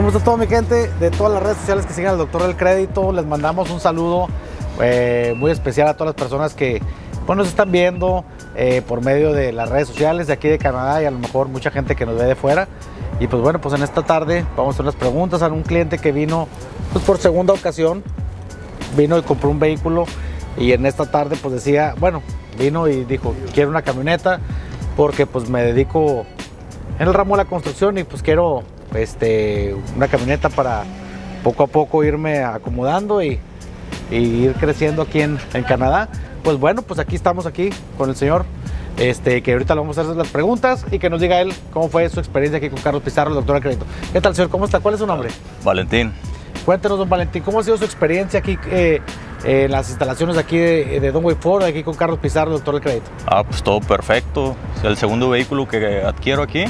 ¿Cómo está todo mi gente? De todas las redes sociales que siguen al Doctor del Crédito, les mandamos un saludo eh, muy especial a todas las personas que pues, nos están viendo eh, por medio de las redes sociales de aquí de Canadá y a lo mejor mucha gente que nos ve de fuera. Y pues bueno, pues en esta tarde vamos a hacer unas preguntas a un cliente que vino pues, por segunda ocasión, vino y compró un vehículo y en esta tarde pues decía, bueno, vino y dijo, quiero una camioneta porque pues me dedico en el ramo de la construcción y pues quiero este, una camioneta para poco a poco irme acomodando y, y ir creciendo aquí en, en, Canadá. Pues bueno, pues aquí estamos aquí con el señor, este, que ahorita le vamos a hacer las preguntas y que nos diga él cómo fue su experiencia aquí con Carlos Pizarro, el doctor de crédito. ¿Qué tal, señor? ¿Cómo está? ¿Cuál es su nombre? Valentín. Cuéntenos, don Valentín, ¿cómo ha sido su experiencia aquí eh, en las instalaciones aquí de, de Don Way Ford, aquí con Carlos Pizarro, doctor de crédito? Ah, pues todo perfecto. Es el segundo vehículo que adquiero aquí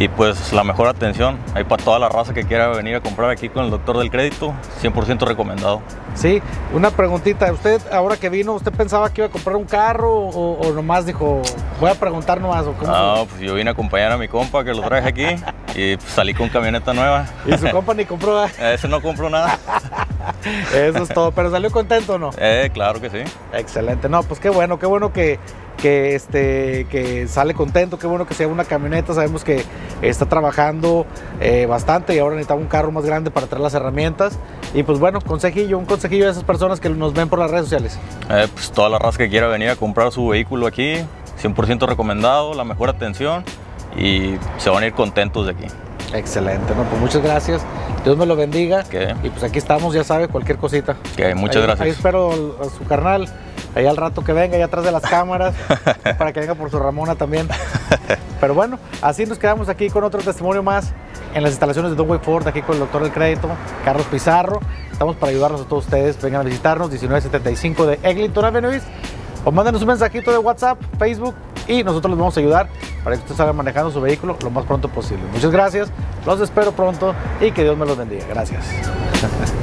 y pues la mejor atención. Hay para toda la raza que quiera venir a comprar aquí con el doctor del crédito, 100% recomendado. Sí, una preguntita. ¿Usted ahora que vino, usted pensaba que iba a comprar un carro o, o nomás dijo, voy a preguntar nomás? ¿o cómo no, pues yo vine a acompañar a mi compa que lo traje aquí y pues, salí con camioneta nueva. ¿Y su compa ni compró? Ese no compró nada. Eso es todo, pero salió contento no? Eh, claro que sí. Excelente, no, pues qué bueno, qué bueno que, que, este, que sale contento, qué bueno que sea una camioneta, sabemos que está trabajando eh, bastante y ahora necesitaba un carro más grande para traer las herramientas. Y pues bueno, consejillo, un consejillo a esas personas que nos ven por las redes sociales. Eh, pues toda la raza que quiera venir a comprar su vehículo aquí, 100% recomendado, la mejor atención y se van a ir contentos de aquí. Excelente, no, pues muchas gracias. Dios me lo bendiga. ¿Qué? Y pues aquí estamos, ya sabe, cualquier cosita. Que muchas ahí, gracias. Ahí espero a su carnal, ahí al rato que venga, ahí atrás de las cámaras, para que venga por su Ramona también. Pero bueno, así nos quedamos aquí con otro testimonio más en las instalaciones de Don Way Ford, aquí con el doctor del crédito, Carlos Pizarro. Estamos para ayudarnos a todos ustedes. Vengan a visitarnos, 1975 de Eglinton Avenue o mándenos un mensajito de WhatsApp, Facebook y nosotros les vamos a ayudar para que usted salga manejando su vehículo lo más pronto posible. Muchas gracias, los espero pronto y que Dios me los bendiga. Gracias.